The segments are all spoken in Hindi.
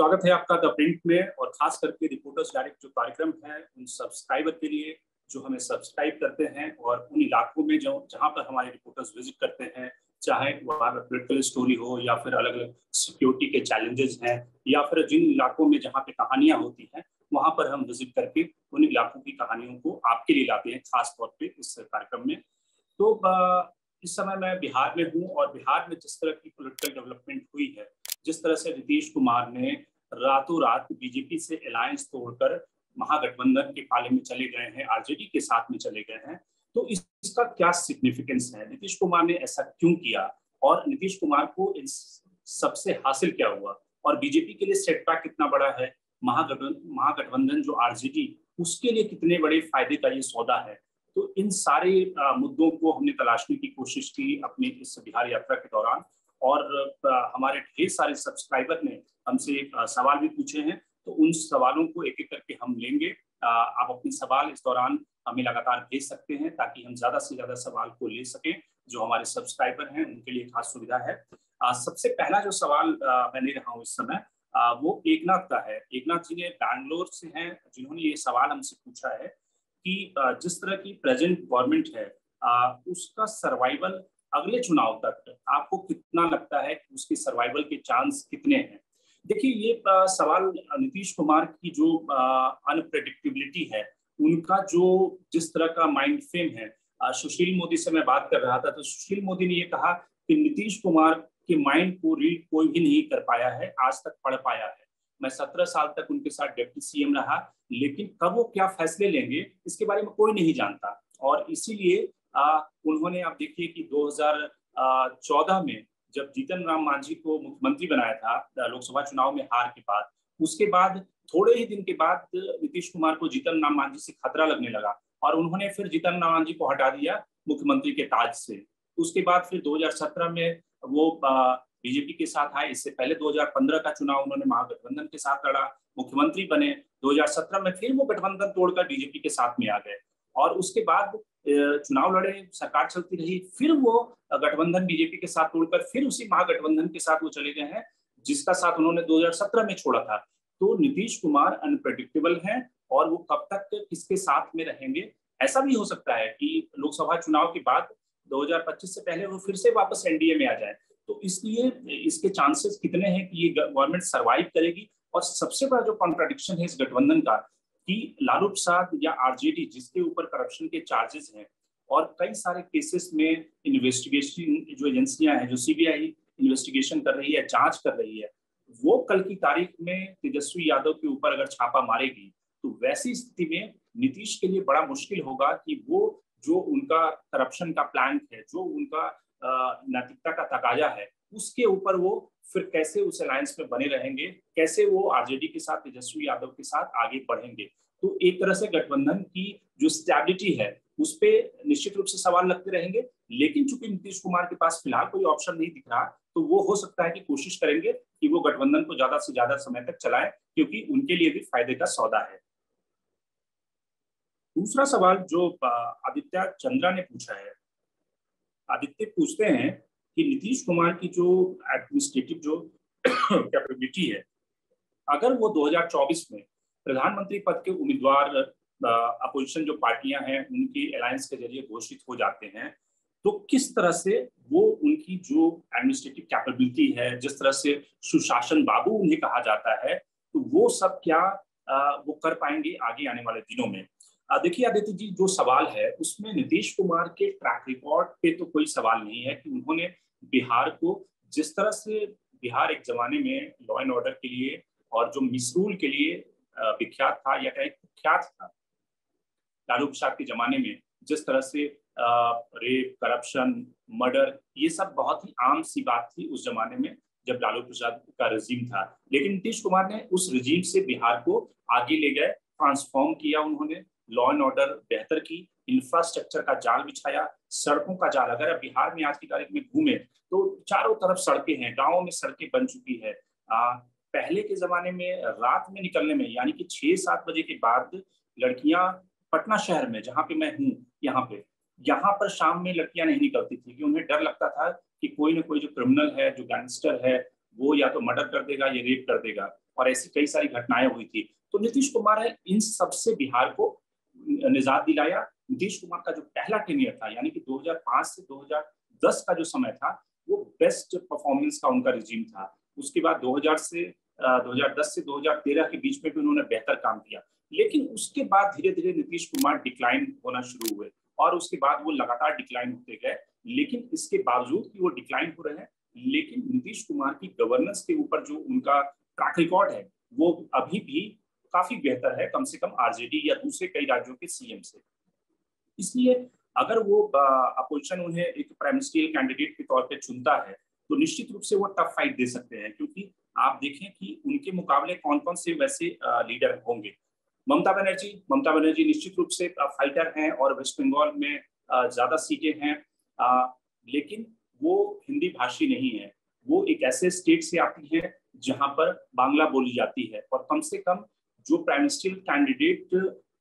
स्वागत है आपका द प्रिंट में और खास करके रिपोर्टर्स डायरेक्ट जो कार्यक्रम है, उन सब्सक्राइबर के लिए जो हमें सब्सक्राइब करते हैं और उन इलाकों में जो, जहाँ पर हमारे रिपोर्टर्स विज़िट करते हैं, चाहे वहाँ पर पोलिटिकल स्टोरी हो या फिर अलग अलग सिक्योरिटी के चैलेंजेस हैं, या फिर जिन इलाकों में जहाँ पे कहानियाँ होती हैं, वहाँ पर हम विज़िट करके उन इलाकों की कहानियों को आपके लिए लाते हैं, खास तौर पे इस कार्यक्रम में। तो इस समय मैं बिहार में हूँ और बिहार में जिस तरह की पोलिटिकल डेवलपमेंट हुई है, जिस तरह से नीतीश कुमार ने रातों रात बीजेपी से अलायंस तोड़कर महागठबंधन के पाले में चले गए हैं आरजेडी के साथ में चले गए हैं। तो इस, इसका क्या सिग्निफिकेंस है? नीतीश कुमार ने ऐसा क्यों किया? और नीतीश कुमार को इन सबसे हासिल क्या हुआ? और बीजेपी के लिए सेटबैक कितना बड़ा है? महागठबंधन महागठबंधन जो आरजेडी उसके लिए कितने बड़े फ़ायदे का ये सौदा है? तो इन सारे मुद्दों को हमने तलाशने की कोशिश की अपनी इस बिहार यात्रा के दौरान। और हमारे ढेर सारे सब्सक्राइबर ने हमसे सवाल भी पूछे हैं तो उन सवालों को एक एक करके हम लेंगे। आप अपने सवाल इस दौरान हमें लगातार भेज सकते हैं ताकि हम ज़्यादा से ज़्यादा सवाल को ले सकें, जो हमारे सब्सक्राइबर हैं, उनके लिए खास सुविधा है। सबसे पहला जो सवाल मैं ले रहा हूँ इस समय वो एकनाथ का है। एकनाथ जी ने बैंगलोर से हैं, जिन्होंने ये सवाल हमसे पूछा है कि जिस तरह की प्रेजेंट गवर्नमेंट है उसका सर्वाइवल अगले चुनाव तक आपको कितना लगता है कि उसके सर्वाइवल के चांस कितने हैं? देखिए, ये सवाल नीतीश कुमार की जो अनप्रडिक्टेबिलिटी है, उनका जो जिस तरह का माइंड फ्रेम है सुशील मोदी से मैं बात कर रहा था तो सुशील मोदी ने ये कहा कि नीतीश कुमार के माइंड को रीड कोई भी नहीं कर पाया है, आज तक पढ़ पाया है। मैं सत्रह साल तक उनके साथ डिप्टी सीएम रहा, लेकिन कब वो क्या फैसले लेंगे, इसके बारे में कोई नहीं जानता। और इसीलिए उन्होंने, आप देखिए कि 2014 में जब जीतन राम मांझी को मुख्यमंत्री बनाया था लोकसभा चुनाव में हार के बाद, उसके बाद, थोड़े ही दिन के बाद, नीतीश कुमार को जीतन राम मांझी से खतरा लगने लगा और उन्होंने फिर जीतन राम मांझी को हटा दिया मुख्यमंत्री के ताज से। उसके बाद फिर 2017 में वो बीजेपी के साथ आए। इससे पहले 2015 का चुनाव उन्होंने महागठबंधन के साथ लड़ा, मुख्यमंत्री बने। 2017 में फिर वो गठबंधन तोड़कर बीजेपी के साथ में आ गए। और उसके बाद चुनाव लड़े सरकार चलती रही, फिर वो गठबंधन बीजेपी के साथ तोड़कर फिर उसी महागठबंधन के साथ वो चले गए हैं, जिसका साथ उन्होंने 2017 में छोड़ा था। तो नीतीश कुमार अनप्रडिक्टेबल हैं और वो कब तक किसके साथ में रहेंगे? ऐसा भी हो सकता है कि लोकसभा चुनाव के बाद 2025 से पहले वो फिर से वापस एनडीए में आ जाए। तो इसलिए इसके चांसेस कितने हैं कि ये गवर्नमेंट सर्वाइव करेगी? और सबसे बड़ा जो कॉन्ट्राडिक्शन है इस गठबंधन का कि लालू प्रसाद या आरजेडी जिसके ऊपर करप्शन के चार्जेस हैं और कई सारे केसेस में इन्वेस्टिगेशन जो एजेंसियाँ हैं, जो सीबीआई इन्वेस्टिगेशन कर रही है, जाँच कर रही है, वो कल की तारीख में तेजस्वी यादव के ऊपर अगर छापा मारेगी तो वैसी स्थिति में नीतीश के लिए बड़ा मुश्किल होगा कि वो जो उनका करप्शन का प्लान है, जो उनका नैतिकता का तकाजा है उसके ऊपर वो फिर कैसे उस अलायंस में बने रहेंगे, कैसे वो आरजेडी के साथ, तेजस्वी यादव के साथ आगे बढ़ेंगे। तो एक तरह से गठबंधन की जो स्टेबिलिटी है, उस पर निश्चित रूप से सवाल लगते रहेंगे। लेकिन चूँकि नीतीश कुमार के पास फ़िलहाल कोई ऑप्शन नहीं दिख रहा तो वो हो सकता है कि कोशिश करेंगे कि वो गठबंधन को ज़्यादा से ज़्यादा समय तक चलाए, क्योंकि उनके लिए भी फ़ायदे का सौदा है। दूसरा सवाल जो आदित्य चंद्रा ने पूछा है। आदित्य पूछते हैं कि नीतीश कुमार की जो एडमिनिस्ट्रेटिव जो कैपेबिलिटी है, अगर वो 2024 में प्रधानमंत्री पद के उम्मीदवार अपोजिशन जो पार्टियाँ हैं, उनकी अलायंस के ज़रिए घोषित हो जाते हैं तो किस तरह से वो उनकी जो एडमिनिस्ट्रेटिव कैपेबिलिटी है, जिस तरह से सुशासन बाबू उन्हें कहा जाता है तो वो सब क्या वो कर पाएँगे आगे आने वाले दिनों में? देखिए आदित्य जी, जो सवाल है, उसमें नीतीश कुमार के ट्रैक रिकॉर्ड पे तो कोई सवाल नहीं है कि उन्होंने बिहार को, जिस तरह से बिहार एक जमाने में लॉ एंड ऑर्डर के लिए और जो मिसरूल के लिए विख्यात था या कहीं कुख्यात था, लालू प्रसाद के जमाने में, जिस तरह से रेप करप्शन मर्डर ये सब बहुत ही आम सी बात थी उस जमाने में, जब लालू प्रसाद का रजीम था। लेकिन नीतीश कुमार ने उस रजीम से बिहार को आगे ले गए ट्रांसफॉर्म किया उन्होंने। लॉ एंड ऑर्डर बेहतर की इंफ्रास्ट्रक्चर का जाल बिछाया सड़कों का जाल। अगर आप बिहार में आज की तारीख में घूमे तो चारों तरफ़ सड़कें हैं गाँव में सड़कें बन चुकी है। आ, पहले के जमाने में रात में निकलने में यानी कि छह सात बजे के बाद लड़कियाँ पटना शहर में जहाँ पे मैं हूँ यहाँ पे यहाँ पर शाम में लड़कियाँ नहीं निकलती थी कि उन्हें डर लगता था कि कोई ना कोई जो क्रिमिनल है जो गैंगस्टर है वो या तो मर्डर कर देगा या रेप कर देगा। और ऐसी कई सारी घटनाएँ हुई थी। तो नीतीश कुमार है इन सबसे बिहार को निजात दिलाया। नीतीश कुमार का जो पहला टेनियर था, यानी कि 2005 से 2010 का जो समय था, वो बेस्ट परफॉर्मेंस का उनका रिजीम था। उसके बाद 2000 से 2010 से 2013 के बीच में भी उन्होंने बेहतर काम किया। लेकिन उसके बाद धीरे धीरे नीतीश कुमार डिक्लाइन होना शुरू हुए और उसके बाद वो लगातार डिक्लाइन होते गए। लेकिन इसके बावजूद कि वो डिक्लाइन हो रहे हैं। लेकिन नीतीश कुमार की गवर्नेंस के ऊपर जो उनका ट्रैक रिकॉर्ड है, वो अभी भी काफ़ी बेहतर है, कम से कम आरजेडी या दूसरे कई राज्यों के सीएम से। इसलिए अगर वो अपोजिशन उन्हें एक प्राइम मिनिस्ट्रियल कैंडिडेट के तौर पे चुनता है तो निश्चित रूप से वो टफ फाइट दे सकते हैं, क्योंकि आप देखें कि उनके मुकाबले कौन कौन से वैसे लीडर होंगे। ममता बनर्जी ममता बनर्जी निश्चित रूप से फाइटर हैं और वेस्ट बंगाल में ज़्यादा सीटें हैं। लेकिन वो हिंदी भाषी नहीं है। वो एक ऐसे स्टेट से आती है जहाँ पर बांग्ला बोली जाती है और कम से कम जो प्राइम मिनिस्टर कैंडिडेट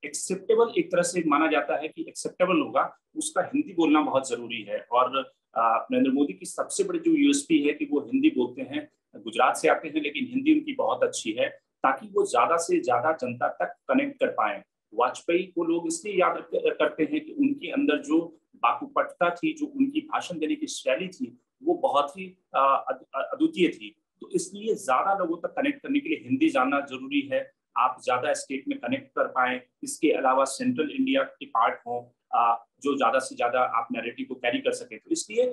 एक्सेप्टेबल एक तरह से माना जाता है कि एक्सेप्टेबल होगा, उसका हिंदी बोलना बहुत ज़रूरी है। और नरेंद्र मोदी की सबसे बड़ी जो यूएसपी है कि वो हिंदी बोलते हैं, गुजरात से आते हैं, लेकिन हिंदी उनकी बहुत अच्छी है, ताकि वो ज़्यादा से ज़्यादा जनता तक कनेक्ट कर पाए। वाजपेयी को लोग इसलिए याद करते हैं कि उनके अंदर जो बाकुपटता थी, जो उनकी भाषण देने की शैली थी, वो बहुत ही अद्वितीय थी। तो इसलिए ज़्यादा लोगों तक कनेक्ट करने के लिए हिंदी जानना ज़रूरी है। आप ज़्यादा स्टेट में कनेक्ट कर पाए, इसके अलावा सेंट्रल इंडिया के पार्ट हो जो ज़्यादा से ज़्यादा आप नैरेटिव को कैरी कर सके। तो इसलिए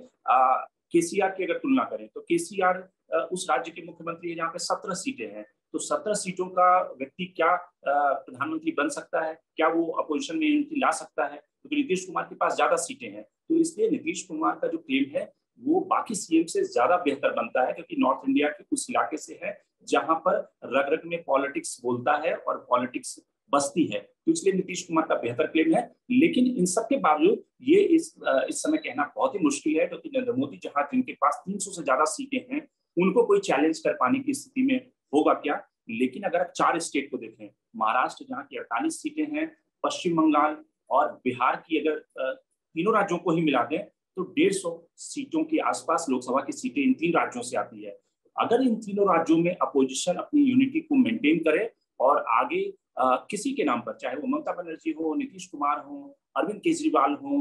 केसीआर की अगर तुलना करें तो केसीआर उस राज्य के मुख्यमंत्री है जहाँ पे सत्रह सीटें हैं। तो सत्रह सीटों का व्यक्ति क्या प्रधानमंत्री बन सकता है? क्या वो अपोजिशन में एंट्री ला सकता है? क्योंकि तो नीतीश कुमार के पास ज़्यादा सीटें हैं। तो इसलिए नीतीश कुमार का जो क्लेम है, वो बाकी सीएम से ज़्यादा बेहतर बनता है, क्योंकि नॉर्थ इंडिया के उस इलाके से है। जहाँ पर रग रग में पॉलिटिक्स बोलता है और पॉलिटिक्स बसती है। तो इसलिए नीतीश कुमार का बेहतर क्लेम है। लेकिन इन सब के बावजूद ये इस इस समय कहना बहुत ही मुश्किल है, क्योंकि नरेंद्र मोदी जहाँ जिनके पास 300 से ज़्यादा सीटें हैं, उनको कोई चैलेंज कर पाने की स्थिति में होगा क्या? लेकिन अगर आप चार स्टेट को देखें, महाराष्ट्र जहाँ की अड़तालीस सीटें हैं, पश्चिम बंगाल और बिहार की अगर तीनों राज्यों को ही मिला दें तो डेढ़ सौ सीटों के आसपास लोकसभा की सीटें इन तीन राज्यों से आती है। अगर इन तीनों राज्यों में अपोजिशन अपनी यूनिटी को मेंटेन करे और आगे आ, किसी के नाम पर चाहे वो ममता बनर्जी हो नीतीश कुमार हो अरविंद केजरीवाल हो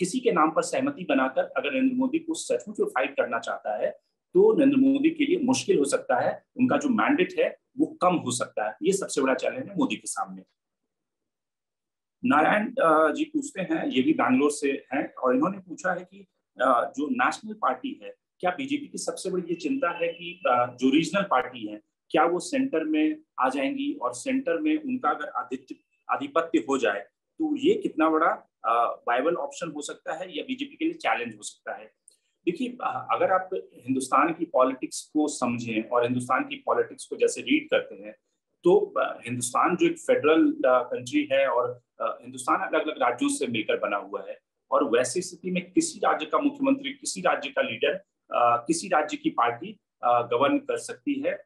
किसी के नाम पर सहमति बनाकर अगर नरेंद्र मोदी को सचमुच फाइट करना चाहता है तो नरेंद्र मोदी के लिए मुश्किल हो सकता है उनका जो मैंडेट है वो कम हो सकता है। ये सबसे बड़ा चैलेंज है मोदी के सामने। नारायण जी पूछते हैं ये भी बैंगलोर से हैं और इन्होंने पूछा है कि जो नेशनल पार्टी है क्या बीजेपी की सबसे बड़ी ये चिंता है कि जो रीजनल पार्टी है, क्या वो सेंटर में आ जाएँगी और सेंटर में उनका अगर आधिपत्य हो जाए तो ये कितना बड़ा वायबल ऑप्शन हो सकता है या बीजेपी के लिए चैलेंज हो सकता है? देखिए अगर आप हिंदुस्तान की पॉलिटिक्स को समझें और हिंदुस्तान की पॉलिटिक्स को जैसे रीड करते हैं तो हिंदुस्तान जो एक फेडरल कंट्री है और हिंदुस्तान अलग अलग राज्यों से मिलकर बना हुआ है और वैसी स्थिति में किसी राज्य का मुख्यमंत्री, किसी राज्य का लीडर किसी राज्य की पार्टी गवर्न कर सकती है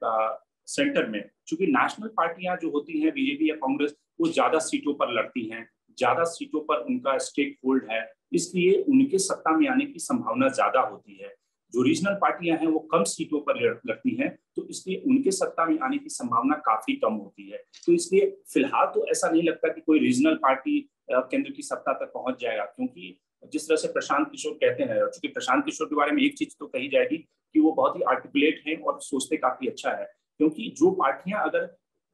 सेंटर में। क्योंकि नेशनल पार्टियाँ जो होती हैं, बीजेपी या कांग्रेस, वो ज़्यादा सीटों पर लड़ती हैं, ज़्यादा सीटों पर उनका स्टेक होल्ड है, इसलिए उनके सत्ता में आने की संभावना ज़्यादा होती है। जो रीजनल पार्टियाँ हैं, वो कम सीटों पर लड़ती हैं तो इसलिए उनके सत्ता में आने की संभावना काफ़ी कम होती है। तो इसलिए फ़िलहाल तो ऐसा नहीं लगता कि कोई रीजनल पार्टी केंद्र की सत्ता तक पहुँच जाएगा, क्योंकि जिस तरह से प्रशांत किशोर कहते हैं चूँकि प्रशांत किशोर के बारे में एक चीज़ तो कही जाएगी कि वो बहुत ही आर्टिकुलेट हैं और सोचते काफ़ी अच्छा है। क्योंकि जो पार्टियाँ अगर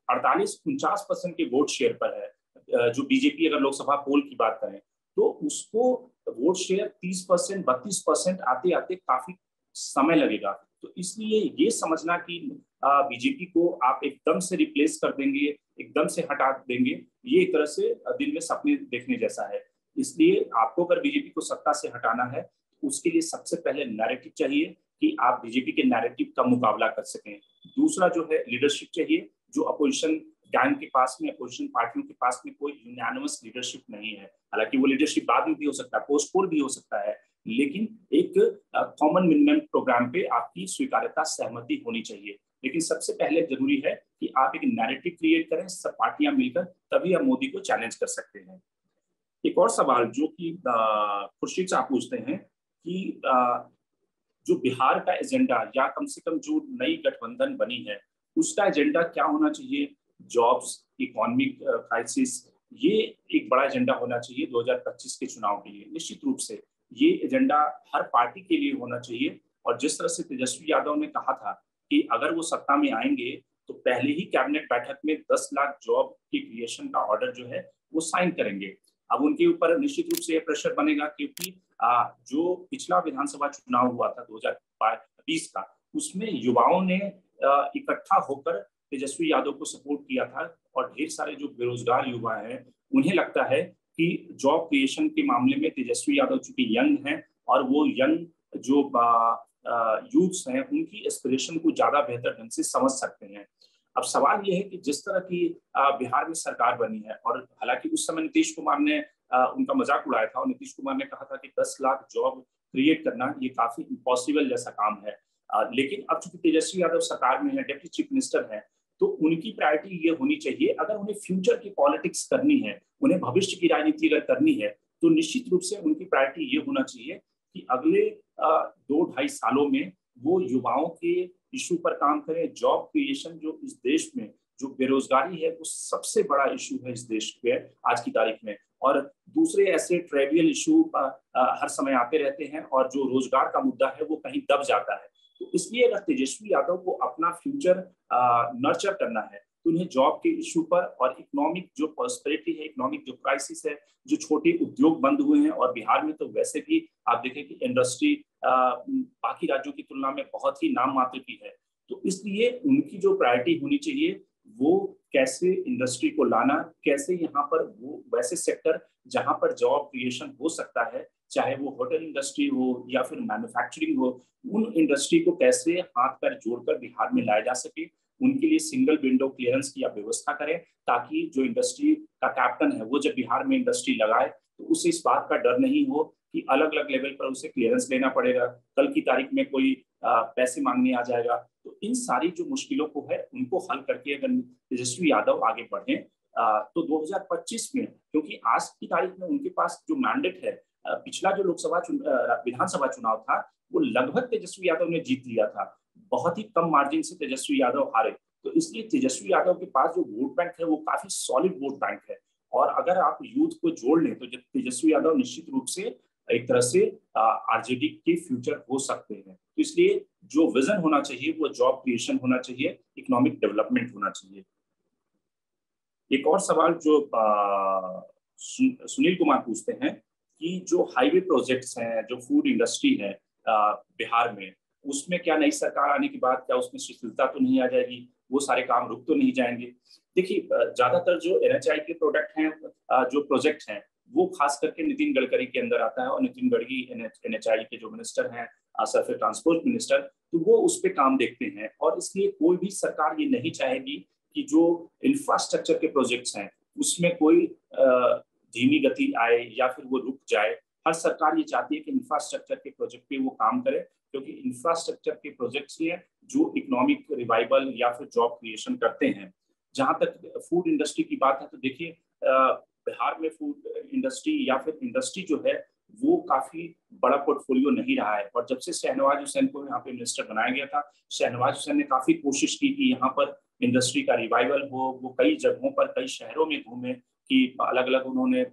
अड़तालीस, उनचास परसेंट के वोट शेयर पर है जो बीजेपी अगर लोकसभा पोल की बात करें तो उसको वोट शेयर तीस परसेंट बत्तीस परसेंट आते आते काफ़ी समय लगेगा। तो इसलिए ये समझना कि बीजेपी को आप एकदम से रिप्लेस कर देंगे, एकदम से हटा देंगे, ये एक तरह से दिल में सपने देखने जैसा है। इसलिए आपको अगर बीजेपी को सत्ता से हटाना है तो उसके लिए सबसे पहले नैरेटिव चाहिए कि आप बीजेपी के नैरेटिव का मुकाबला कर सकें। दूसरा जो है लीडरशिप चाहिए, जो अपोजिशन गैंग के पास में अपोजिशन पार्टियों के पास में कोई यूनानिमस लीडरशिप नहीं है। हालाँकि वो लीडरशिप बाद में भी हो सकता है पोस्ट पोल भी हो सकता है, लेकिन एक कॉमन मिनिमम प्रोग्राम पे आपकी स्वीकार्यता सहमति होनी चाहिए। लेकिन सबसे पहले ज़रूरी है कि आप एक नैरेटिव क्रिएट करें, सब पार्टियाँ मिलकर, तभी आप मोदी को चैलेंज कर सकते हैं। एक और सवाल जो कि खुर्शीद साहब पूछते हैं कि जो बिहार का एजेंडा, या कम से कम जो नई गठबंधन बनी है, उसका एजेंडा क्या होना चाहिए? जॉब्स इकोनॉमिक क्राइसिस ये एक बड़ा एजेंडा होना चाहिए 2025 के चुनाव के लिए। निश्चित रूप से ये एजेंडा हर पार्टी के लिए होना चाहिए। और जिस तरह से तेजस्वी यादव ने कहा था कि अगर वो सत्ता में आएँगे तो पहले ही कैबिनेट बैठक में 10 लाख जॉब की क्रिएशन का ऑर्डर जो है, वो साइन करेंगे। अब उनके ऊपर निश्चित रूप से यह प्रेशर बनेगा क्योंकि जो पिछला विधानसभा चुनाव हुआ था 2020 का, उसमें युवाओं ने इकट्ठा होकर तेजस्वी यादव को सपोर्ट किया था और ढेर सारे जो बेरोजगार युवा हैं, उन्हें लगता है कि जॉब क्रिएशन के मामले में तेजस्वी यादव चूँकि यंग हैं और वो यंग जो यूथ्स हैं, उनकी एस्पिरेशन को ज़्यादा बेहतर ढंग से समझ सकते हैं। अब सवाल ये है कि जिस तरह की बिहार में सरकार बनी है और हालाँकि उस समय नीतीश कुमार ने उनका मज़ाक उड़ाया था और नीतीश कुमार ने कहा था कि 10 लाख जॉब क्रिएट करना ये काफ़ी इम्पॉसिबल जैसा काम है। लेकिन अब चूँकि तेजस्वी यादव सरकार में है डिप्टी चीफ मिनिस्टर है तो उनकी प्रायोरिटी ये होनी चाहिए। अगर उन्हें फ्यूचर की पॉलिटिक्स करनी है, उन्हें भविष्य की राजनीति अगर करनी है तो निश्चित रूप से उनकी प्रायोरिटी ये होना चाहिए कि अगले दो ढाई सालों में वो युवाओं के इशू पर काम करें जॉब क्रिएशन जो इस देश में जो बेरोजगारी है, वो सबसे बड़ा इशू है इस देश के आज की तारीख में। और दूसरे ऐसे ट्रेवियल इशू हर समय आते रहते हैं और जो रोज़गार का मुद्दा है, वो कहीं दब जाता है। तो इसलिए अगर तेजस्वी यादव को अपना फ्यूचर नर्चर करना है तो उन्हें जॉब के इशू पर और इकोनॉमिक जो पॉस्पेरिटी है इकोनॉमिक जो क्राइसिस है, जो छोटे उद्योग बंद हुए हैं और बिहार में तो वैसे भी आप देखें कि इंडस्ट्री बाकी राज्यों की तुलना में बहुत ही नाम मात्र की है। तो इसलिए उनकी जो प्रायोरिटी होनी चाहिए, वो कैसे इंडस्ट्री को लाना, कैसे यहाँ पर वो, वैसे सेक्टर जहाँ पर जॉब क्रिएशन हो सकता है, चाहे वो होटल इंडस्ट्री हो या फिर मैन्युफैक्चरिंग हो, उन इंडस्ट्री को कैसे हाथ पर जोड़कर बिहार में लाया जा सके उनके लिए सिंगल विंडो क्लियरेंस की आप व्यवस्था करें ताकि जो इंडस्ट्री का कैप्टन है, वो जब बिहार में इंडस्ट्री लगाए तो उसे इस बात का डर नहीं हो कि अलग अलग लेवल पर उसे क्लियरेंस लेना पड़ेगा। कल की तारीख में कोई पैसे मांगने आ जाएगा। तो इन सारी जो मुश्किलों को है, उनको हल करके अगर तेजस्वी यादव आगे बढ़े तो 2025 में, क्योंकि आज की तारीख में उनके पास जो मैंडेट है पिछला जो लोकसभा विधानसभा चुनाव था, वो लगभग तेजस्वी यादव ने जीत लिया था। बहुत ही कम मार्जिन से तेजस्वी यादव हारे। तो इसलिए तेजस्वी यादव के पास जो वोट बैंक है, वो काफ़ी सॉलिड वोट बैंक है। और अगर आप यूथ को जोड़ लें तो तेजस्वी यादव निश्चित रूप से एक तरह से आरजेडी के फ्यूचर हो सकते हैं। तो इसलिए जो विजन होना चाहिए, वो जॉब क्रिएशन होना चाहिए इकोनॉमिक डेवलपमेंट होना चाहिए। एक और सवाल जो सुनील कुमार पूछते हैं कि जो हाईवे प्रोजेक्ट्स हैं, जो फ़ूड इंडस्ट्री है बिहार में उसमें क्या नई सरकार आने के बाद क्या उसमें शिथिलता तो नहीं आ जाएगी? वो सारे काम रुक तो नहीं जाएँगे। देखिए ज़्यादातर जो एनएचआई के प्रोडक्ट हैं जो प्रोजेक्ट हैं, वो खास करके नितिन गडकरी के अंदर आता है और नितिन गडकरी एन के जो मिनिस्टर हैं सरफेस ट्रांसपोर्ट मिनिस्टर तो वो उस पर काम देखते हैं। और इसलिए कोई भी सरकार ये नहीं चाहेगी कि जो इंफ्रास्ट्रक्चर के प्रोजेक्ट्स हैं, उसमें कोई धीमी गति आए या फिर वो रुक जाए। हर सरकार ये चाहती है कि इंफ्रास्ट्रक्चर के प्रोजेक्ट पे वो काम करे, क्योंकि इंफ्रास्ट्रक्चर के प्रोजेक्ट्स ही हैं जो इकोनॉमिक रिवाइवल या फिर जॉब क्रिएशन करते हैं। जहाँ तक फ़ूड इंडस्ट्री की बात है तो देखिए बिहार में फ़ूड इंडस्ट्री या फिर इंडस्ट्री जो है, वो काफ़ी बड़ा पोर्टफोलियो नहीं रहा है। और जब से शहनवाज हुसैन को यहाँ पे मिनिस्टर बनाया गया था, शहनवाज हुसैन ने काफ़ी कोशिश की कि यहाँ पर इंडस्ट्री का रिवाइवल हो। वो कई जगहों पर, कई शहरों में घूमे कि अलग अलग उन्होंने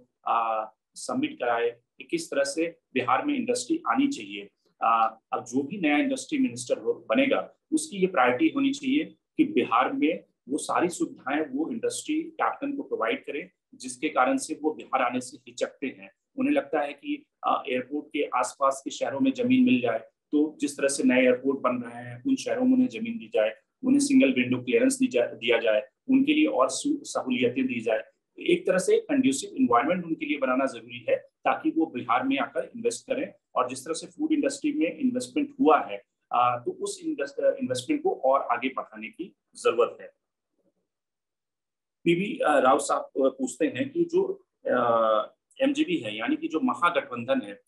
सबमिट कराए। कि किस तरह से बिहार में इंडस्ट्री आनी चाहिए। अब जो भी नया इंडस्ट्री मिनिस्टर हो, बनेगा, उसकी ये प्रायोरिटी होनी चाहिए कि बिहार में वो सारी सुविधाएँ वो इंडस्ट्री कैप्टन को प्रोवाइड करे, जिसके कारण से वो बिहार आने से हिचकते हैं। उन्हें लगता है कि एयरपोर्ट के आसपास के शहरों में ज़मीन मिल जाए तो जिस तरह से नए एयरपोर्ट बन रहे हैं, उन शहरों में उन्हें ज़मीन दी जाए, उन्हें सिंगल विंडो क्लियरेंस दिया जाए, उनके लिए और सहूलियतें दी जाए। एक तरह से कंड्यूसिव इन्वायरमेंट उनके लिए बनाना ज़रूरी है ताकि वो बिहार में आकर इन्वेस्ट करें और जिस तरह से फ़ूड इंडस्ट्री में इन्वेस्टमेंट हुआ है तो उस इन्वेस्टमेंट को और आगे बढ़ाने की ज़रूरत है। पीवी राव साहब पूछते हैं कि जो एमजीबी है, यानी कि जो महागठबंधन है,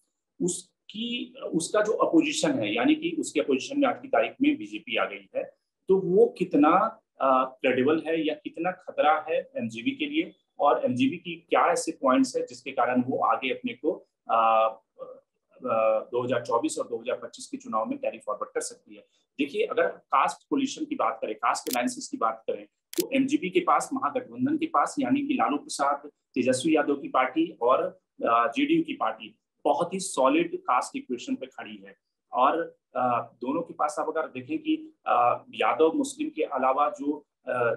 उसकी, उसका जो अपोजिशन है, यानी कि उसके अपोजिशन में आज की तारीख में बीजेपी आ गई है तो वो कितना क्रेडिबल है या कितना खतरा है एमजीबी के लिए? और एमजीबी की क्या ऐसे पॉइंट्स है जिसके कारण वो आगे अपने को 2024 और 2025 के चुनाव में कैरी फॉरवर्ड कर सकती है। देखिए, अगर कास्ट पोलिशन की बात करें कास्ट एलायंसेस की बात करें तो एमजीपी के पास, महागठबंधन के पास, यानी कि लालू प्रसाद, तेजस्वी यादव की पार्टी और जेडीयू की पार्टी, बहुत ही सॉलिड कास्ट इक्वेशन पे खड़ी है। और दोनों के पास आप अगर देखें कि यादव मुस्लिम के अलावा जो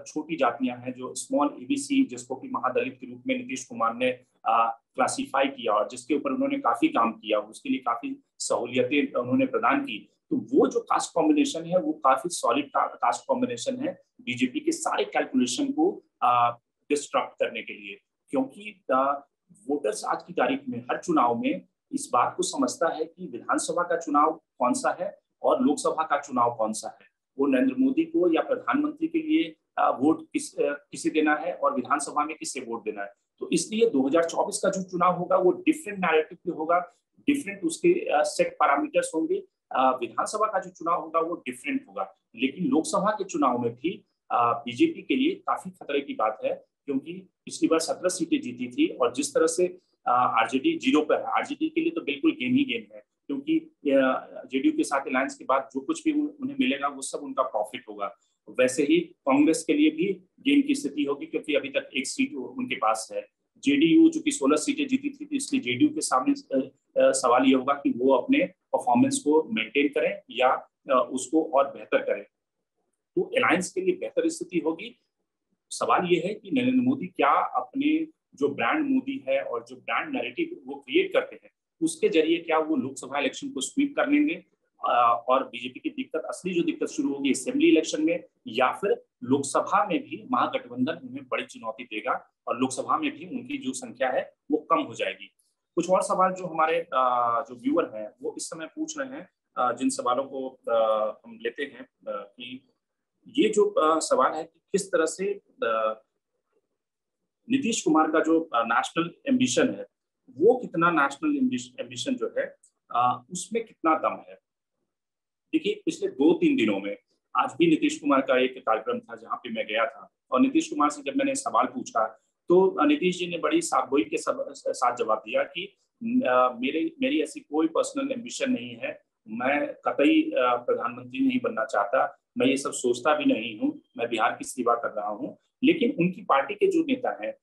छोटी जातियाँ हैं, जो स्मॉल एबीसी जिसको कि महादलित के रूप में नीतीश कुमार ने क्लासिफाई किया और जिसके ऊपर उन्होंने काफ़ी काम किया, उसके लिए काफ़ी सहूलियतें उन्होंने प्रदान की तो वो जो कास्ट कॉम्बिनेशन है, वो काफ़ी सॉलिड कास्ट कॉम्बिनेशन है बीजेपी के सारे कैलकुलेशन को डिस्ट्रक्ट करने के लिए, क्योंकि वोटर्स आज की तारीख में हर चुनाव में इस बात को समझता है कि विधानसभा का चुनाव कौन सा है और लोकसभा का चुनाव कौन सा है? वो नरेंद्र मोदी को या प्रधानमंत्री के लिए वोट किस किसे देना है और विधानसभा में किसे वोट देना है? तो इसलिए 2024 का जो चुनाव होगा, वो डिफरेंट नैरेटिव पे होगा डिफरेंट उसके सेट पैरामीटर्स होंगे। विधानसभा का जो चुनाव होगा, वो डिफरेंट होगा। लेकिन लोकसभा के चुनाव में भी बीजेपी के लिए काफ़ी खतरे की बात है, क्योंकि पिछली बार सत्रह सीटें जीती थी और जिस तरह से आरजेडी ज़ीरो पर है। आरजेडी के लिए तो बिल्कुल गेम ही गेम है, क्योंकि जेडीयू के साथ अलायंस के बाद जो कुछ भी उन्हें मिलेगा, वो सब उनका प्रॉफिट होगा। वैसे ही कांग्रेस के लिए भी गेम की स्थिति होगी, क्योंकि अभी तक एक सीट उनके पास है। जेडीयू जो कि सोलह सीटें जीती थी तो इसलिए जेडीयू के सामने सवाल ये होगा कि वो अपने परफॉर्मेंस को मेंटेन करें या उसको और बेहतर करें। तो अलायंस के लिए बेहतर स्थिति होगी। सवाल ये है कि नरेंद्र मोदी क्या अपने जो ब्रांड मोदी है और जो ब्रांड नैरेटिव वो क्रिएट करते हैं, उसके ज़रिए क्या वो लोकसभा इलेक्शन को स्वीप कर लेंगे? और बीजेपी की दिक्कत, असली जो दिक्कत शुरू होगी असेंबली इलेक्शन में, या फिर लोकसभा में भी महागठबंधन उन्हें बड़ी चुनौती देगा और लोकसभा में भी उनकी जो संख्या है वो कम हो जाएगी। कुछ और सवाल जो हमारे जो व्यूअर हैं, वो इस समय पूछ रहे हैं जिन सवालों को हम लेते हैं कि ये जो सवाल है कि किस तरह से नीतीश कुमार का जो नेशनल एम्बिशन है, वो कितना नेशनल एम्बिशन जो है उसमें कितना दम है? देखिए, पिछले दो तीन दिनों में आज भी नीतीश कुमार का एक कार्यक्रम था जहाँ पे मैं गया था और नीतीश कुमार से जब मैंने सवाल पूछा तो नीतीश जी ने बड़ी साफगोई के साथ जवाब दिया कि मेरे, मेरी ऐसी कोई पर्सनल एम्बिशन नहीं है। मैं कतई प्रधानमंत्री नहीं बनना चाहता। मैं ये सब सोचता भी नहीं हूँ। मैं बिहार की सेवा कर रहा हूँ। लेकिन उनकी पार्टी के जो नेता हैं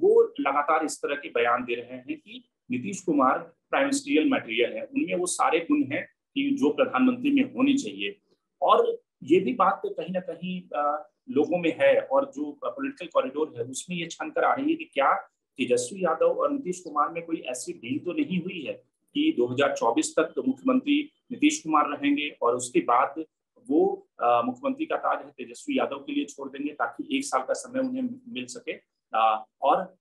वो लगातार इस तरह के बयान दे रहे हैं कि Nitish Kumar prime ministerial material है। उनमें वो सारे गुण हैं कि जो प्रधानमंत्री में होनी चाहिए। और ये भी बात तो कहीं ना कहीं लोगों में है और जो पॉलिटिकल कॉरिडोर है, उसमें ये छन कर आ रही है कि क्या तेजस्वी यादव और नीतीश कुमार में कोई ऐसी डील तो नहीं हुई है कि 2024 तक तो मुख्यमंत्री नीतीश कुमार रहेंगे और उसके बाद वो मुख्यमंत्री का ताज है, तेजस्वी यादव के लिए छोड़ देंगे ताकि एक साल का समय उन्हें मिल सके। और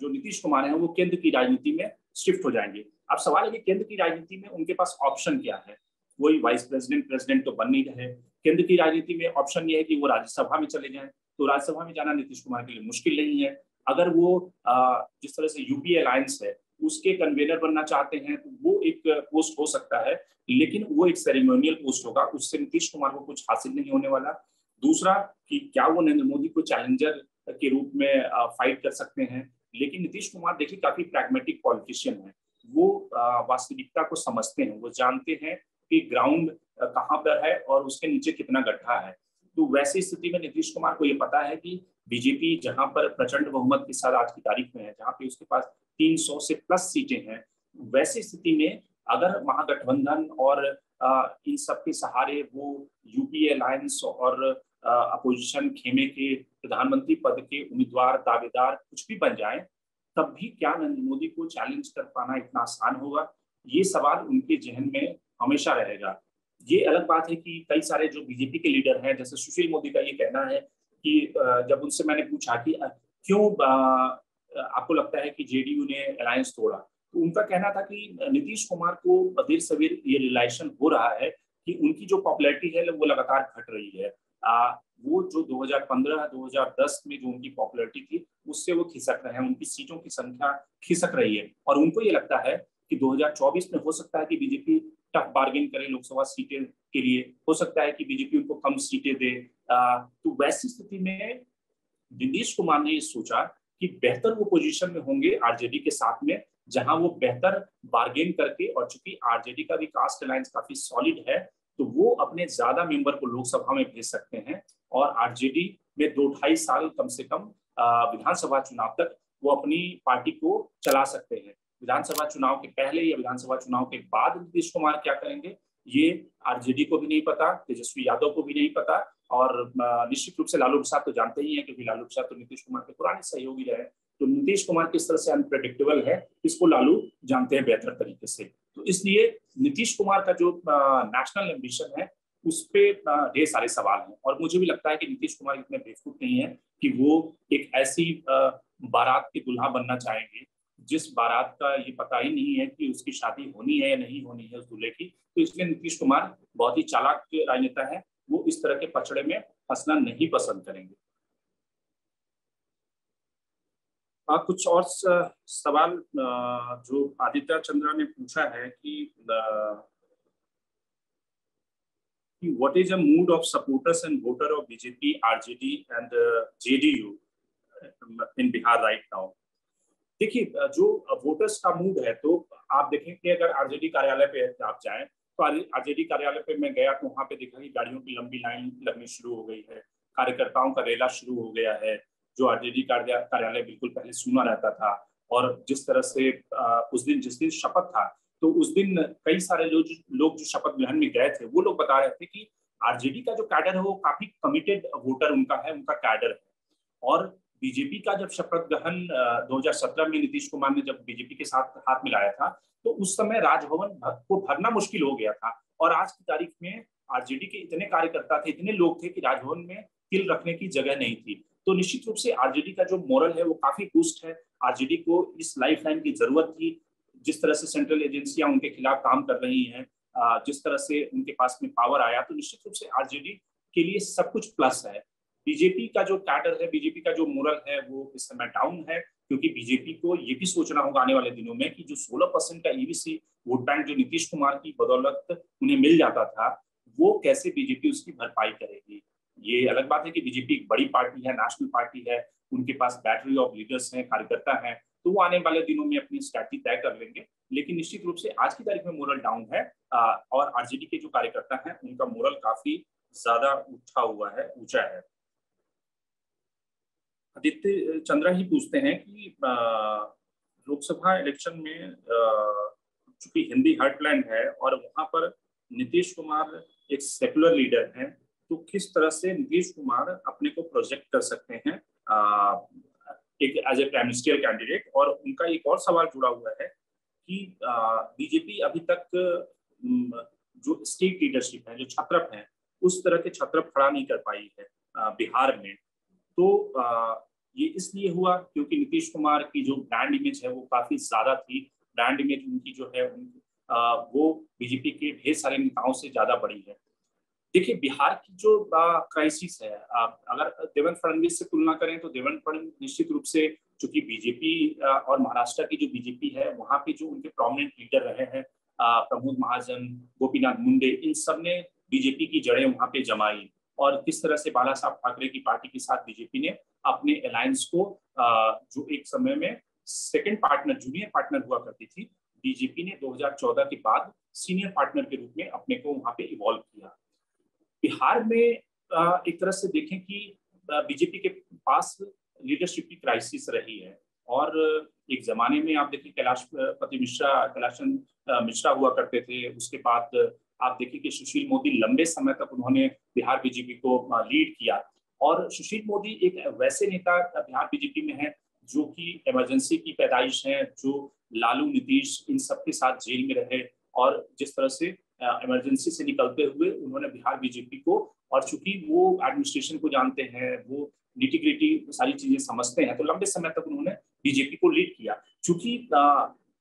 जो नीतीश कुमार है, वो केंद्र की राजनीति में शिफ्ट हो जाएँगे। अब सवाल है कि केंद्र की राजनीति में उनके पास ऑप्शन क्या है? वही वाइस प्रेसिडेंट प्रेसिडेंट तो बन नहीं रहे। केंद्र की राजनीति में ऑप्शन ये है कि वो राज्यसभा में चले जाएँ। तो राज्यसभा में जाना नीतीश कुमार के लिए मुश्किल नहीं है। अगर वो जिस तरह से यूपी अलायंस है, उसके कन्वेनर बनना चाहते हैं तो वो एक पोस्ट हो सकता है, लेकिन वो एक सेरेमोनियल पोस्ट होगा। उससे नीतीश कुमार को कुछ हासिल नहीं होने वाला। दूसरा कि क्या वो नरेंद्र मोदी को चैलेंजर के रूप में फाइट कर सकते हैं। लेकिन नीतीश कुमार देखिए काफ़ी प्रैग्मेटिक पॉलिटिशियन है। वो वास्तविकता को समझते हैं। वो जानते हैं कि ग्राउंड कहाँ पर है और उसके नीचे कितना गड्ढा है। तो वैसी स्थिति में नीतीश कुमार को ये पता है कि बीजेपी जहाँ पर प्रचंड बहुमत के साथ आज की तारीख में है, जहाँ पे उसके पास 300 से प्लस सीटें हैं, वैसी स्थिति में अगर महागठबंधन और इन सब के सहारे वो यूपीए अलायंस और अपोजिशन खेमे के प्रधानमंत्री पद के उम्मीदवार, दावेदार कुछ भी बन जाए, तब भी क्या नरेंद्र मोदी को चैलेंज कर पाना इतना आसान होगा? ये सवाल उनके जहन में हमेशा रहेगा। ये अलग बात है कि कई सारे जो बीजेपी के लीडर हैं, जैसे सुशील मोदी का ये कहना है कि जब उनसे मैंने पूछा कि क्यों आपको लगता है कि जेडीयू ने अलायंस तोड़ा? तो उनका कहना था कि, नीतीश कुमार को देर सवेर ये रिलाइशन हो रहा है कि उनकी जो पॉपुलैरिटी है, वो लगातार घट रही है। आ, वो जो 2015-2010 में जो उनकी पॉपुलैरिटी थी उससे वो खिसक रहे हैं। उनकी सीटों की संख्या खिसक रही है। और उनको ये लगता है कि 2024 में हो सकता है कि बीजेपी टफ बार्गेन करे लोकसभा सीटें के लिए। हो सकता है कि बीजेपी उनको कम सीटें दे। आ, तो वैसी स्थिति में नीतीश कुमार ने ये सोचा कि बेहतर वो पोजीशन में होंगे आरजेडी के साथ में जहाँ वो बेहतर बार्गेन करके और चूँकि आरजेडी का भी कास्ट अलायंस काफ़ी सॉलिड है तो वो अपने ज़्यादा मेंबर को लोकसभा में भेज सकते हैं और आरजेडी में दो ढाई साल कम से कम विधानसभा चुनाव तक वो अपनी पार्टी को चला सकते हैं। विधानसभा चुनाव के पहले या विधानसभा चुनाव के बाद नीतीश कुमार क्या करेंगे? ये आरजेडी को भी नहीं पता, तेजस्वी यादव को भी नहीं पता और निश्चित रूप से लालू प्रसाद तो जानते ही हैं, क्योंकि लालू प्रसाद तो नीतीश कुमार के पुराने सहयोगी रहे। तो नीतीश कुमार किस तरह से अनप्रेडिक्टेबल है, इसको लालू जानते हैं बेहतर तरीके से। तो इसलिए नीतीश कुमार का जो नेशनल एम्बिशन है, उस पर ढेर सारे सवाल हैं। और मुझे भी लगता है कि नीतीश कुमार इतने बेवकूफ़ नहीं है कि वो एक ऐसी बारात की दुल्हा बनना चाहेंगे, जिस बारात का ये पता ही नहीं है कि उसकी शादी होनी है या नहीं होनी है उस दूल्हे की। तो इसलिए नीतीश कुमार बहुत ही चालाक राजनेता है, वो इस तरह के पचड़े में फंसना नहीं पसंद करेंगे। आ, कुछ और सवाल जो आदित्य चंद्रा ने पूछा है कि what is the mood of supporters and voter of BJP, RJD and uh, JDU in Bihar right now? देखिए जो वोटर्स का मूड है तो आप देखें कि अगर आरजेडी कार्यालय पे आप जाएँ तो आरजेडी कार्यालय पे मैं गया तो वहाँ पे देखा कि गाड़ियों की लंबी लाइन लगनी शुरू हो गई है कार्यकर्ताओं का रेला शुरू हो गया है जो आरजेडी कार्यालय बिल्कुल पहले सुना रहता था और जिस तरह से उस दिन जिस दिन शपथ था तो उस दिन कई सारे लोग लोग जो शपथ ग्रहण में गए थे, वो लोग बता रहे थे कि आरजेडी का जो कैडर है वो काफ़ी कमिटेड वोटर उनका है, उनका कैडर है। और बीजेपी का जब शपथ ग्रहण 2017 में नीतीश कुमार ने जब बीजेपी के साथ, हाथ मिलाया था तो उस समय राजभवन को भरना मुश्किल हो गया था। और आज की तारीख में आरजेडी के इतने कार्यकर्ता थे, इतने लोग थे कि राजभवन में तिल रखने की जगह नहीं थी। तो निश्चित रूप से आरजेडी का जो मॉरल है वो काफ़ी बूस्ट है। आरजेडी को इस लाइफ लाइन की ज़रूरत थी। जिस तरह से सेंट्रल एजेंसियाँ उनके खिलाफ काम कर रही हैं जिस तरह से उनके पास में पावर आया तो निश्चित रूप से आरजेडी के लिए सब कुछ प्लस है। बीजेपी का जो कैडर है बीजेपी का जो मोरल है, वो इस समय डाउन है, क्योंकि बीजेपी को ये भी सोचना होगा आने वाले दिनों में कि जो 16 परसेंट का ईवीसी वोट बैंक जो नीतीश कुमार की बदौलत उन्हें मिल जाता था, वो कैसे बीजेपी उसकी भरपाई करेगी? ये अलग बात है कि बीजेपी एक बड़ी पार्टी है नेशनल पार्टी है, उनके पास बैटरी ऑफ़ लीडर्स हैं, कार्यकर्ता हैं तो वो आने वाले दिनों में अपनी स्ट्रैटी तय कर लेंगे। लेकिन निश्चित रूप से आज की तारीख में मोरल डाउन है और आरजेडी के जो कार्यकर्ता हैं, उनका मोरल काफ़ी ज़्यादा उठा हुआ है, ऊँचा है। आदित्य, चंद्रा ही पूछते हैं कि लोकसभा इलेक्शन में चूँकि हिंदी हार्टलैंड है, और वहाँ पर नीतीश कुमार एक सेकुलर लीडर हैं तो किस तरह से नीतीश कुमार अपने को प्रोजेक्ट कर सकते हैं एक as a prime minister candidate और उनका एक और सवाल जुड़ा हुआ है कि बीजेपी अभी तक जो स्टेट लीडरशिप है, जो छत्रप है, उस तरह के छत्रप खड़ा नहीं कर पाई है बिहार में। तो ये इसलिए हुआ क्योंकि नीतीश कुमार की जो ब्रांड इमेज है वो काफ़ी ज़्यादा थी। ब्रांड इमेज उनकी जो है वो बीजेपी के ढेर सारे नेताओं से ज़्यादा बड़ी है। देखिए, बिहार की जो क्राइसिस है अगर देवेंद्र फडणवीस से तुलना करें तो देवेंद्र फडणवीस निश्चित रूप से चूँकि बीजेपी और महाराष्ट्र की जो बीजेपी है, वहाँ पे जो उनके प्रोमिनेंट लीडर रहे हैं प्रमोद महाजन, गोपीनाथ मुंडे, इन सबने बीजेपी की जड़ें वहाँ पे जमाई। और किस तरह से बाला साहब ठाकरे की पार्टी के साथ बीजेपी ने अपने अलायंस को जो एक समय में सेकेंड पार्टनर जूनियर पार्टनर हुआ करती थी बीजेपी ने 2014 के बाद सीनियर पार्टनर के रूप में अपने को वहाँ पे इवॉल्व किया। बिहार में एक तरह से देखें कि बीजेपी के पास लीडरशिप की क्राइसिस रही है। और एक जमाने में आप देखिए कैलाश पति मिश्रा, कैलाशन मिश्रा हुआ करते थे। उसके बाद आप देखिए कि सुशील मोदी लंबे समय तक उन्होंने बिहार बीजेपी को लीड किया। और सुशील मोदी एक वैसे नेता बिहार बीजेपी में है जो कि इमरजेंसी की पैदाइश है, जो लालू, नीतीश इन सबके साथ जेल में रहे और जिस तरह से इमरजेंसी से निकलते हुए उन्होंने बिहार बीजेपी को और चूँकि वो एडमिनिस्ट्रेशन को जानते हैं, वो निटिग्रिटी सारी चीज़ें समझते हैं तो लंबे समय तक उन्होंने बीजेपी को लीड किया। चूँकि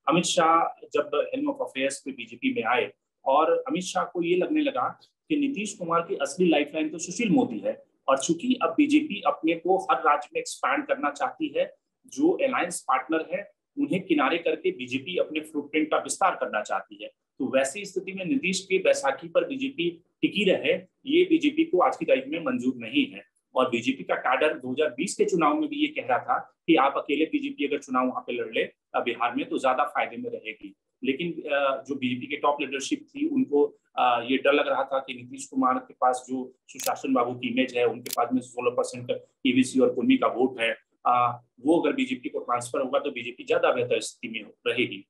अमित शाह जब हेल्म ऑफ़ अफेयर्स पे बीजेपी में आए और अमित शाह को ये लगने लगा कि नीतीश कुमार की असली लाइफलाइन तो सुशील मोदी है और चूँकि अब बीजेपी अपने को हर राज्य में एक्सपैंड करना चाहती है, जो अलायंस पार्टनर है, उन्हें किनारे करके बीजेपी अपने फुटप्रिंट का विस्तार करना चाहती है। तो वैसी स्थिति में नीतीश के बैसाखी पर बीजेपी टिकी रहे, ये बीजेपी को आज की तारीख में मंजूर नहीं है। और बीजेपी का कैडर 2020 के चुनाव में भी ये कह रहा था कि आप अकेले बीजेपी अगर चुनाव वहाँ पे लड़ ले बिहार में तो ज़्यादा फ़ायदे में रहेगी। लेकिन जो बीजेपी के टॉप लीडरशिप थी, उनको ये डर लग रहा था कि नीतीश कुमार के पास जो सुशासन बाबू की इमेज है, उनके पास में सोलह परसेंट ईवीसी और कुर्मी का वोट है वो अगर बीजेपी को ट्रांसफ़र होगा तो बीजेपी ज़्यादा बेहतर स्थिति में रहेगी।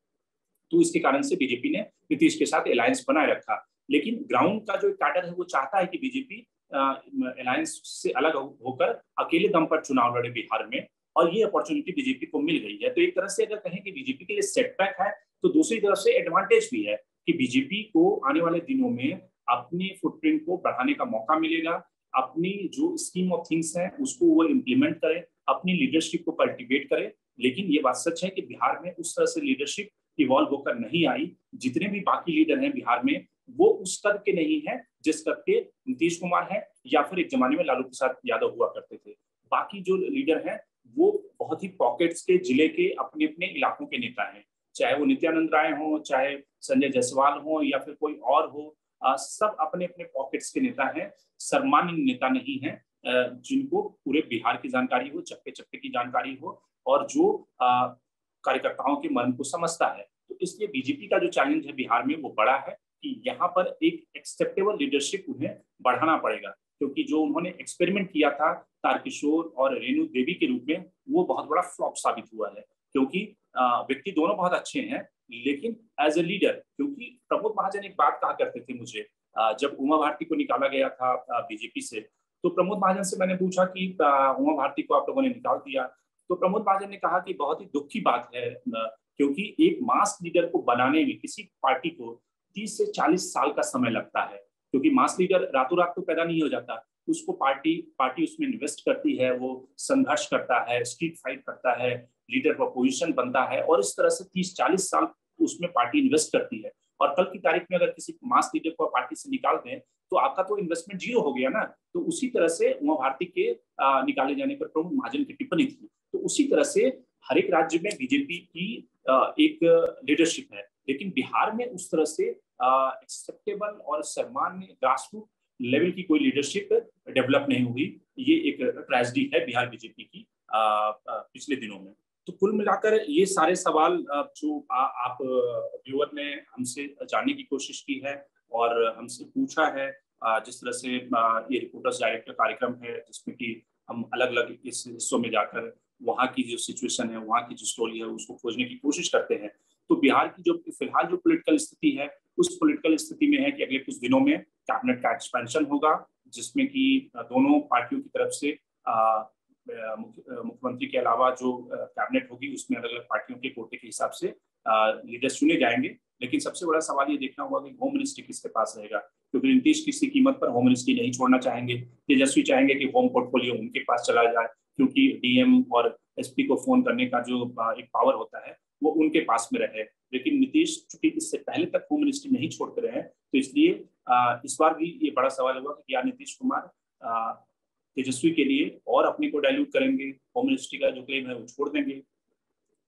तो इसके कारण से बीजेपी ने नीतीश के साथ अलायंस बनाए रखा। लेकिन ग्राउंड का जो कैडर है, वो चाहता है कि बीजेपी अलायंस से अलग होकर अकेले दम पर चुनाव लड़े बिहार में, और ये अपॉर्चुनिटी बीजेपी को मिल गई है। तो एक तरह से अगर कहें कि बीजेपी के लिए सेटबैक है तो दूसरी तरफ़ से एडवांटेज भी है कि बीजेपी को आने वाले दिनों में अपनी फुटप्रिंट को बढ़ाने का मौका मिलेगा, अपनी जो स्कीम ऑफ़ थिंग्स है, उसको वो इम्प्लीमेंट करे, अपनी लीडरशिप को कल्टिवेट करे। लेकिन ये बात सच है कि बिहार में उस तरह से लीडरशिप इवॉल्व होकर नहीं आई जितने भी बाकी लीडर हैं बिहार में वो उस कद के नहीं है जिस कद के नीतीश कुमार है या फिर एक जमाने में लालू प्रसाद यादव हुआ करते थे। बाकी जो लीडर हैं वो बहुत ही पॉकेट्स के ज़िले के अपने अपने इलाकों के नेता हैं। चाहे वो नित्यानंद राय हो चाहे संजय जायसवाल हो या फिर कोई और हो आ, सब अपने अपने पॉकेट्स के नेता हैं सर्वमान्य नेता नहीं है जिनको पूरे बिहार की जानकारी हो चप्पे चप्पे की जानकारी हो और जो कार्यकर्ताओं के मन को समझता है। तो इसलिए बीजेपी का जो चैलेंज है बिहार में वो बड़ा है कि यहाँ पर एक एक्सेप्टेबल लीडरशिप उन्हें बढ़ाना पड़ेगा। क्योंकि जो उन्होंने एक्सपेरिमेंट किया था तारकिशोर और रेणु देवी के रूप में, वो बहुत बड़ा फ्लॉप साबित हुआ है। क्योंकि व्यक्ति दोनों बहुत अच्छे हैं, लेकिन एज ए लीडर क्योंकि प्रमोद महाजन एक बात कहा करते थे मुझे जब उमा भारती को निकाला गया था बीजेपी से तो प्रमोद महाजन से मैंने पूछा कि उमा भारती को आप लोगों ने निकाल दिया तो प्रमोद महाजन ने कहा कि बहुत ही दुख की बात है क्योंकि एक मास लीडर को बनाने में किसी पार्टी को तीस से चालीस साल का समय लगता है, क्योंकि मास लीडर रातों रात तो पैदा नहीं हो जाता। उसको पार्टी पार्टी उसमें इन्वेस्ट करती है, वो संघर्ष करता है स्ट्रीट फाइट करता है लीडर का पोजिशन बनता है और इस तरह से तीस चालीस साल उसमें पार्टी इन्वेस्ट करती है। और कल की तारीख में अगर किसी मास लीडर को पार्टी से निकाल दें तो आपका तो इन्वेस्टमेंट ज़ीरो हो गया ना तो उसी तरह से उमा भारती के निकाले जाने पर प्रमुख महाजन की टिप्पणी थी। तो उसी तरह से हर एक राज्य में बीजेपी की एक लीडरशिप है। लेकिन बिहार में उस तरह से एक्सेप्टेबल और सम्मान्य ग्रासरूट लेवल की कोई लीडरशिप डेवलप नहीं हुई। ये एक ट्रेजिडी है बिहार बीजेपी की आ, आ, पिछले दिनों में। तो कुल मिलाकर ये सारे सवाल जो आ, आप व्यूअर ने हमसे जानने की कोशिश की है और हमसे पूछा है जिस तरह से ये रिपोर्टर्स डायरेक्टर कार्यक्रम है, जिसमें कि हम अलग अलग इस हिस्सों में जाकर वहाँ की जो सिचुएशन है, वहाँ की जो स्टोरी है, उसको खोजने की कोशिश करते हैं। तो बिहार की जो, फ़िलहाल जो पॉलिटिकल स्थिति है, उस पॉलिटिकल स्थिति में है कि अगले कुछ दिनों में कैबिनेट का एक्सपेंशन होगा, जिसमें कि दोनों पार्टियों की तरफ़ से मुख्यमंत्री के अलावा जो कैबिनेट होगी, उसमें अलग अलग पार्टियों के कोटे के हिसाब से लीडर चुने जाएँगे। लेकिन सबसे बड़ा सवाल ये देखना होगा कि होम मिनिस्ट्री किसके पास रहेगा? क्योंकि नीतीश किसी कीमत पर होम मिनिस्ट्री नहीं छोड़ना चाहेंगे। तेजस्वी चाहेंगे कि होम पोर्टफोलियो उनके पास चला जाए, क्योंकि डीएम और एसपी को फ़ोन करने का जो एक पावर होता है, वो उनके पास में रहे। लेकिन नीतीश चूँकि इससे पहले तक होम मिनिस्ट्री नहीं छोड़ते रहे तो इसलिए इस बार भी ये बड़ा सवाल होगा कि क्या नीतीश कुमार तेजस्वी के लिए और अपने को डायल्यूट करेंगे? होम मिनिस्ट्री का जो क्लेम है वो छोड़ देंगे।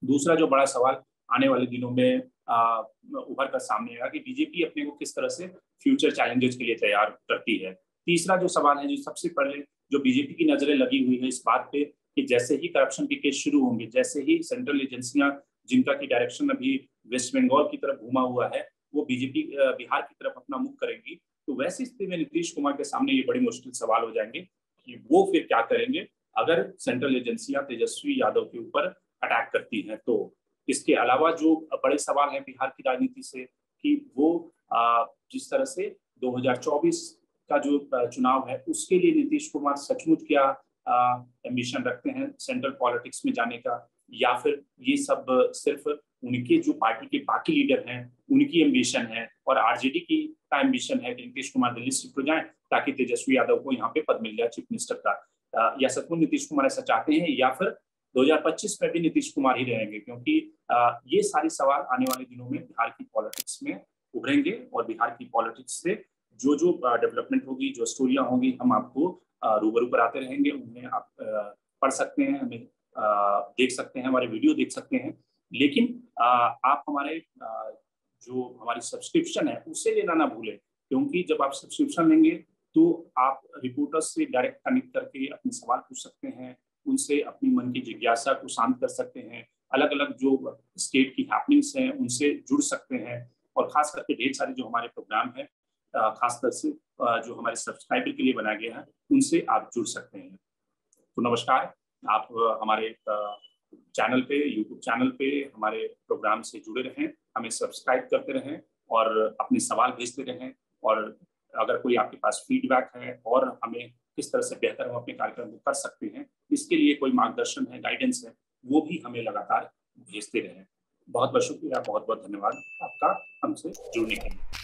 दूसरा जो बड़ा सवाल आने वाले दिनों में उभर कर सामने आएगा कि बीजेपी अपने को किस तरह से फ्यूचर चैलेंजेस के लिए तैयार करती है। तीसरा जो सवाल है, जो सबसे पहले जो बीजेपी की नज़रें लगी हुई है इस बात पे कि जैसे ही करप्शन के केस शुरू होंगे, जैसे ही सेंट्रल एजेंसियाँ जिनका की डायरेक्शन अभी वेस्ट बंगाल की तरफ़ घूमा हुआ है, वो बीजेपी बिहार की तरफ़ अपना मुख करेंगी तो वैसी स्थिति में नीतीश कुमार के सामने ये बड़ी मुश्किल सवाल हो जाएँगे कि वो फिर क्या करेंगे? अगर सेंट्रल एजेंसियाँ तेजस्वी यादव के ऊपर अटैक करती हैं तो इसके अलावा जो बड़े सवाल है बिहार की राजनीति से कि वो जिस तरह से 2024 का जो चुनाव है, उसके लिए नीतीश कुमार सचमुच क्या एम्बिशन रखते हैं सेंट्रल पॉलिटिक्स में जाने का? या फिर ये सब सिर्फ़ उनके जो पार्टी के बाकी लीडर हैं, उनकी एम्बिशन है और आरजेडी की का एम्बिशन है कि नीतीश कुमार दिल्ली शिफ्ट हो जाए ताकि तेजस्वी यादव को यहाँ पे पद मिल जाए चीफ मिनिस्टर का? या सचमुच नीतीश कुमार ऐसा चाहते हैं या फिर 2025 में भी नीतीश कुमार ही रहेंगे, क्योंकि ये सारे सवाल आने वाले दिनों में बिहार की पॉलिटिक्स में उभरेंगे और बिहार की पॉलिटिक्स से जो जो डेवलपमेंट होगी, जो स्टोरियाँ होंगी, हम आपको रूबरू पर आते रहेंगे उन्हें आप पढ़ सकते हैं, हमें देख सकते हैं, हमारे वीडियो देख सकते हैं। लेकिन आप हमारे जो हमारी सब्सक्रिप्शन है, उसे लेना ना भूलें, क्योंकि जब आप सब्सक्रिप्शन लेंगे तो आप रिपोर्टर्स से डायरेक्ट कनेक्ट करके अपने सवाल पूछ सकते हैं उनसे अपनी मन की जिज्ञासा को शांत कर सकते हैं। अलग अलग जो स्टेट की हैपनिंग्स हैं, उनसे जुड़ सकते हैं और खास करके ढेर सारे जो हमारे प्रोग्राम है खासकर से जो हमारे सब्सक्राइबर के लिए बनाया गया है, उनसे आप जुड़ सकते हैं। तो नमस्कार, आप हमारे चैनल पे यूट्यूब चैनल पे हमारे प्रोग्राम से जुड़े रहें, हमें सब्सक्राइब करते रहें और अपने सवाल भेजते रहें और अगर कोई आपके पास फीडबैक है और हमें किस तरह से बेहतर हम अपने कार्यक्रम को कर सकते हैं, इसके लिए कोई मार्गदर्शन है गाइडेंस है, वो भी हमें लगातार भेजते रहे। बहुत बहुत शुक्रिया, बहुत बहुत धन्यवाद आपका हमसे जुड़ने के लिए।